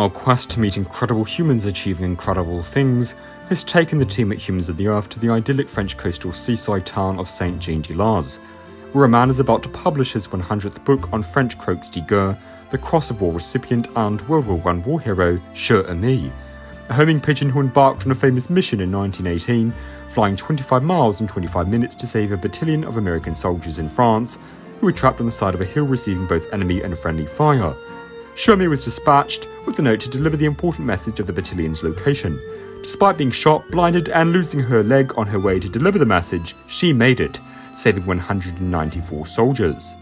Our quest to meet incredible humans achieving incredible things has taken the team at Humans of the Earth to the idyllic French coastal seaside town of Saint Jean de Luz, where a man is about to publish his 100th book on French croix de guerre, the Cross of War recipient and World War I war hero Cher Ami, a homing pigeon who embarked on a famous mission in 1918, flying 25 miles in 25 minutes to save a battalion of American soldiers in France who were trapped on the side of a hill receiving both enemy and friendly fire. Cher Ami was dispatched with the note to deliver the important message of the battalion's location. Despite being shot, blinded, and losing her leg on her way to deliver the message, she made it, saving 194 soldiers.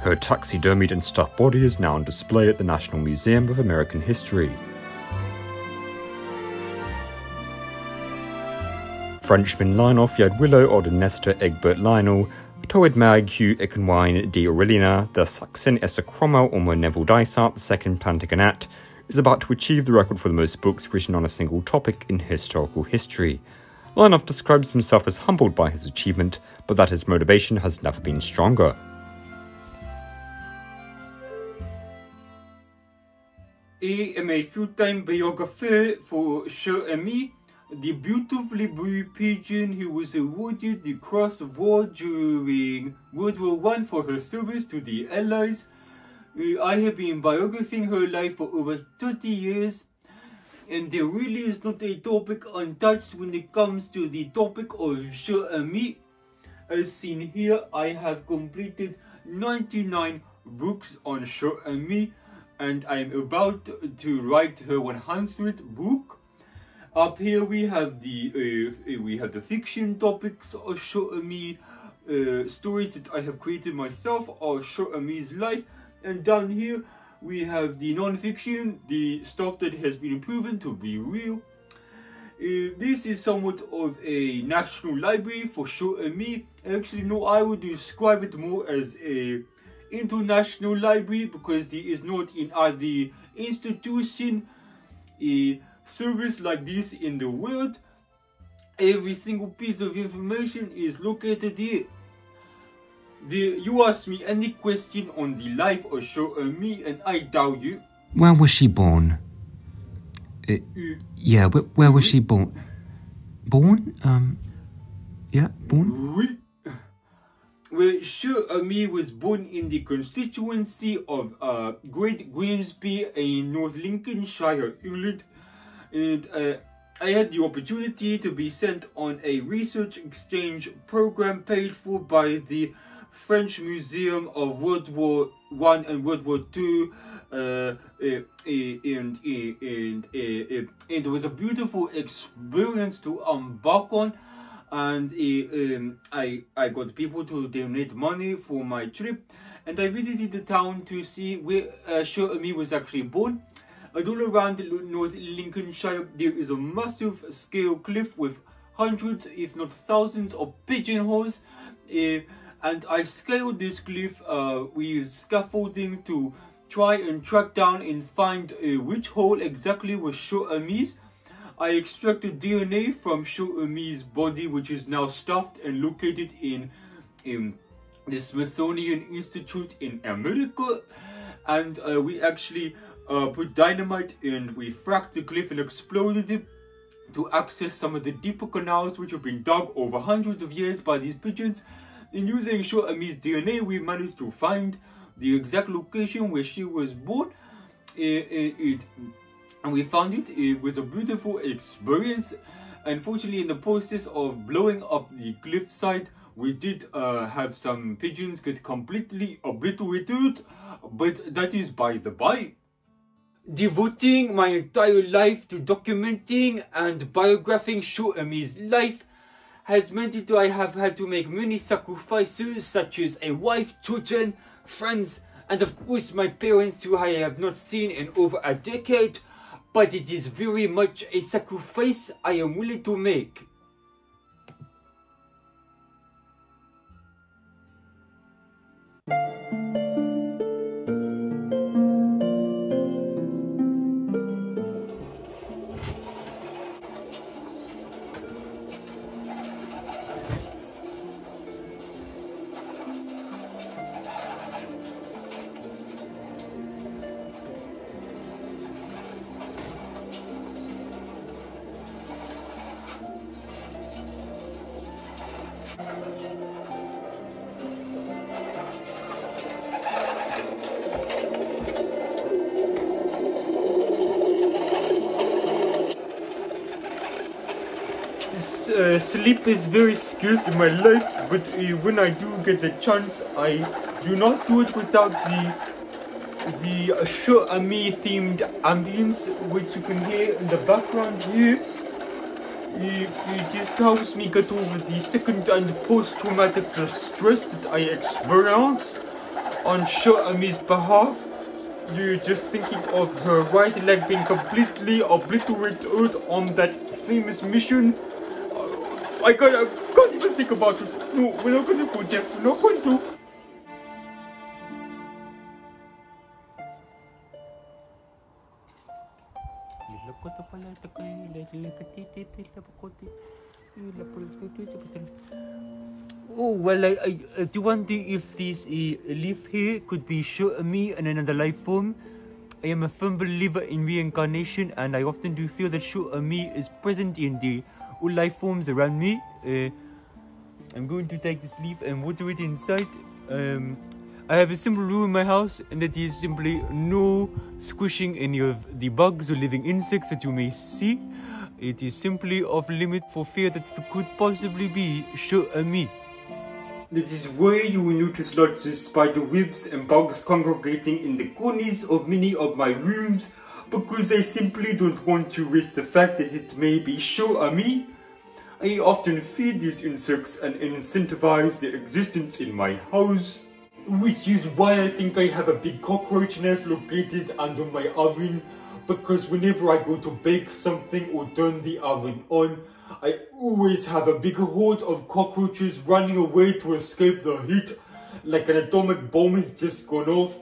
Her taxidermied and stuffed body is now on display at the National Museum of American History. Frenchman Lionel the Nestor Egbert Lyonel Toedmag Hugh Erchenwyne de Orellana, the Saxon Esacromo or Nevill Dysart, the second Plantagenet, is about to achieve the record for the most books written on a single topic in historical history. Lionel describes himself as humbled by his achievement, but that his motivation has never been stronger. I am a full-time biographer for Cher Ami, the beautifully blue pigeon who was awarded the Cross of War during World War I for her service to the Allies. Uh, I have been biographing her life for over 30 years and there really is not a topic untouched when it comes to the topic of Cher Ami. As seen here, I have completed 99 books on Cher Ami and I'm about to write her 100th book. Up here we have the uh, we have the fiction topics of Cher Ami, uh, stories that I have created myself of Cher Ami's life, and down here we have the non-fiction, the stuff that has been proven to be real. Uh, this is somewhat of a national library for Cher Ami. Actually, no, I would describe it more as a international library because there is not in other institution a service like this in the world. Every single piece of information is located here. The, you ask me any question on the life or show of Cher Ami and I tell you. Where was she born? Uh, yeah, where, where was she born? Born? Um, yeah, born? Oui. Well, Ami was born in the constituency of uh, Great Grimsby in North Lincolnshire, England. And uh, I had the opportunity to be sent on a research exchange program paid for by the French Museum of World War One and World War Two, uh, uh, and, and, and, and it was a beautiful experience to embark on. And uh, um, I, I got people to donate money for my trip. And I visited the town to see where uh, was actually born. And all around North Lincolnshire there is a massive scale cliff with hundreds if not thousands of pigeonholes uh, and I scaled this cliff uh, we used scaffolding to try and track down and find uh, which hole exactly was Cher Ami's I extracted DNA from Cher Ami's body, which is now stuffed and located in, in the Smithsonian Institute in America. And uh, we actually uh, put dynamite and we fracked the cliff and exploded it to access some of the deeper canals which have been dug over hundreds of years by these pigeons. And using Cher Ami's DNA, we managed to find the exact location where she was born. It, it and we found it. It was a beautiful experience. Unfortunately, in the process of blowing up the cliffside, we did uh, have some pigeons get completely obliterated, but that is by the by. Devoting my entire life to documenting and biographing Cher Ami's life has meant that I have had to make many sacrifices such as a wife, children, friends, and of course my parents who I have not seen in over a decade but it is very much a sacrifice I am willing to make. Uh, sleep is very scarce in my life, but uh, when I do get the chance, I do not do it without the the Cher Ami themed ambience, which you can hear in the background here. It, it just helps me get over the second and post-traumatic stress that I experience on Cher Ami's behalf. You're just thinking of her right leg being completely obliterated on that famous mission I can't, I can't even think about it. No, we're not going to go there. We're not going to. Oh, well, I, I, I do wonder if this uh, leaf here could be show me in another life form. I am a firm believer in reincarnation, and I often do feel that Cher Ami is present in the all life forms around me. Uh, I'm going to take this leaf and water it inside. Um, I have a simple rule in my house, and that is simply no squishing any of the bugs or living insects that you may see. It is simply off limit for fear that it could possibly be Cher Ami. This is where you will notice lots of spider webs and bugs congregating in the corners of many of my rooms because I simply don't want to risk the fact that it may be Cher Ami. I often feed these insects and incentivize their existence in my house, which is why I think I have a big cockroach nest located under my oven because whenever I go to bake something or turn the oven on, I always have a big horde of cockroaches running away to escape the heat like an atomic bomb has just gone off.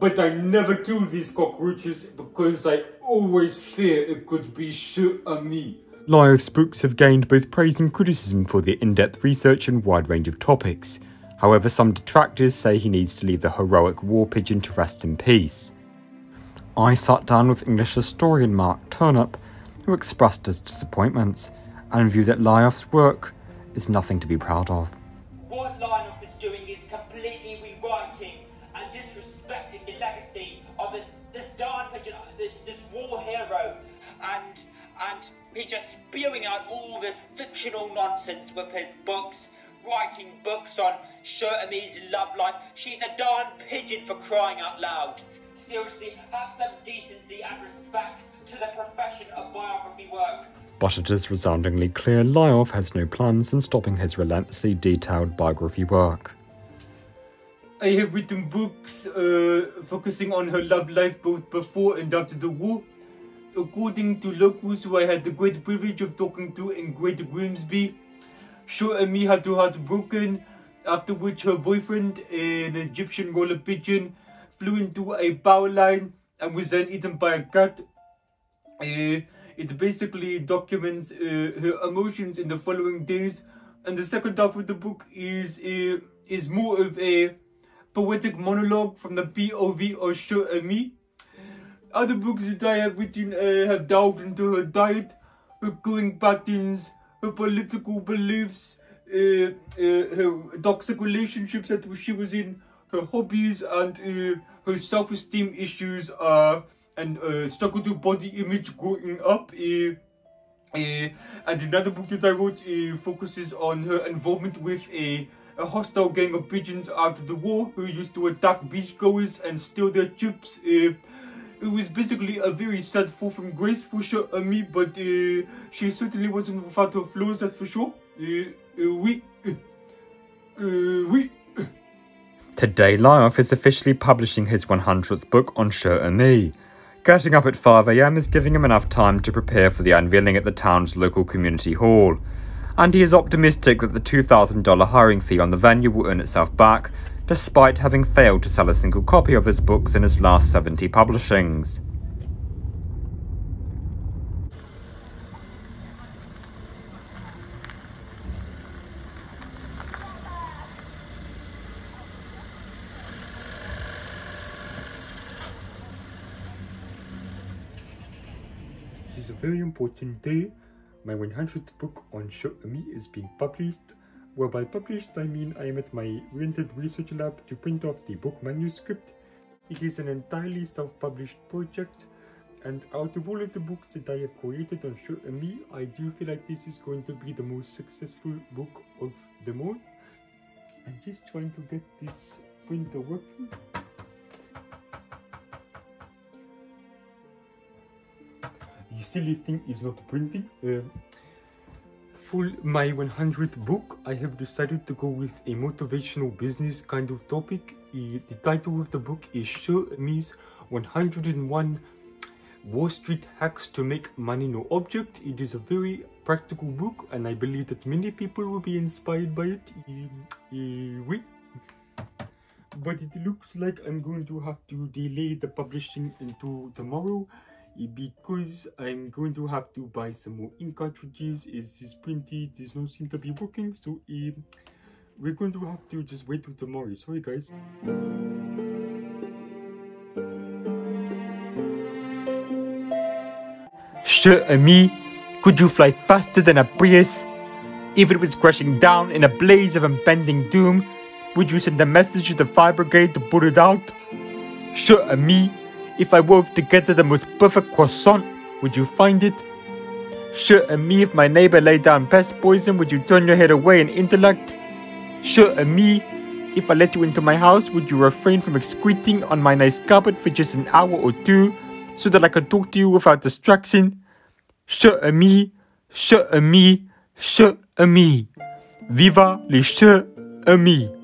But I never kill these cockroaches because I always fear it could be Cher Ami. Lyof's books have gained both praise and criticism for their in-depth research and wide range of topics. However, some detractors say he needs to leave the heroic war pigeon to rest in peace. I sat down with English historian Mark Turnup, who expressed his disappointments and viewed that Lyof's work is nothing to be proud of. He's just spewing out all this fictional nonsense with his books, writing books on Cher Ami's love life. She's a darn pigeon for crying out loud. Seriously, have some decency and respect to the profession of biography work. But it is resoundingly clear Lyof has no plans in stopping his relentlessly detailed biography work. I have written books uh, focusing on her love life both before and after the war according to locals who I had the great privilege of talking to in Great Grimsby, and me had her heart broken, after which her boyfriend, an Egyptian roller pigeon, flew into a power line and was then eaten by a cat. Uh, it basically documents uh, her emotions in the following days, and the second half of the book is uh, is more of a poetic monologue from the POV of and me. Other books that I have written uh, have delved into her diet, her cooking patterns, her political beliefs, uh, uh, her toxic relationships that she was in, her hobbies, and uh, her self-esteem issues and uh, struggle to body image growing up. Uh, uh, and another book that I wrote focuses on her involvement with a, a hostile gang of pigeons after the war who used to attack beachgoers and steal their chips. Uh, it was basically a very sad fall from grace for Cher Ami, but uh, she certainly wasn't without her flaws, that's for sure. Uh, uh, oui. Uh, uh oui. Today, Lyof is officially publishing his 100th book on Cher Ami. Getting up at 5am is giving him enough time to prepare for the unveiling at the town's local community hall. And he is optimistic that the $2,000 hiring fee on the venue will earn itself back despite having failed to sell a single copy of his books in his last 70 publishings. This is a very important day. My 100th book on Cher Ami is being published Well, by published, I mean I am at my rented research lab to print off the book manuscript. It is an entirely self-published project, and out of all of the books that I have created on Cher Ami, I do feel like this is going to be the most successful book of them all. I'm just trying to get this printer working. You silly thing is not printing. Uh, for my 100th book, I have decided to go with a motivational business kind of topic. The title of the book is Cher Ami's 101 Wall Street Hacks to Make Money No Object. It is a very practical book and I believe that many people will be inspired by it. But it looks like I'm going to have to delay the publishing until tomorrow because I'm going to have to buy some more ink cartridges. It's just printed, this no seem to be working, so um, we're going to have to just wait till tomorrow. Sorry guys. Sure, me, could you fly faster than a Prius? If it was crashing down in a blaze of impending doom, would you send a message to the fire brigade to put it out? Sure, me, if I wove together the most perfect croissant, would you find it? Sure, and me, if my neighbor laid down pest poison, would you turn your head away and intellect? Sure, and me, if I let you into my house, would you refrain from excreting on my nice carpet for just an hour or two, so that I could talk to you without distraction? Sure, and me, sure, and me, sure, and me. Viva les chers amis!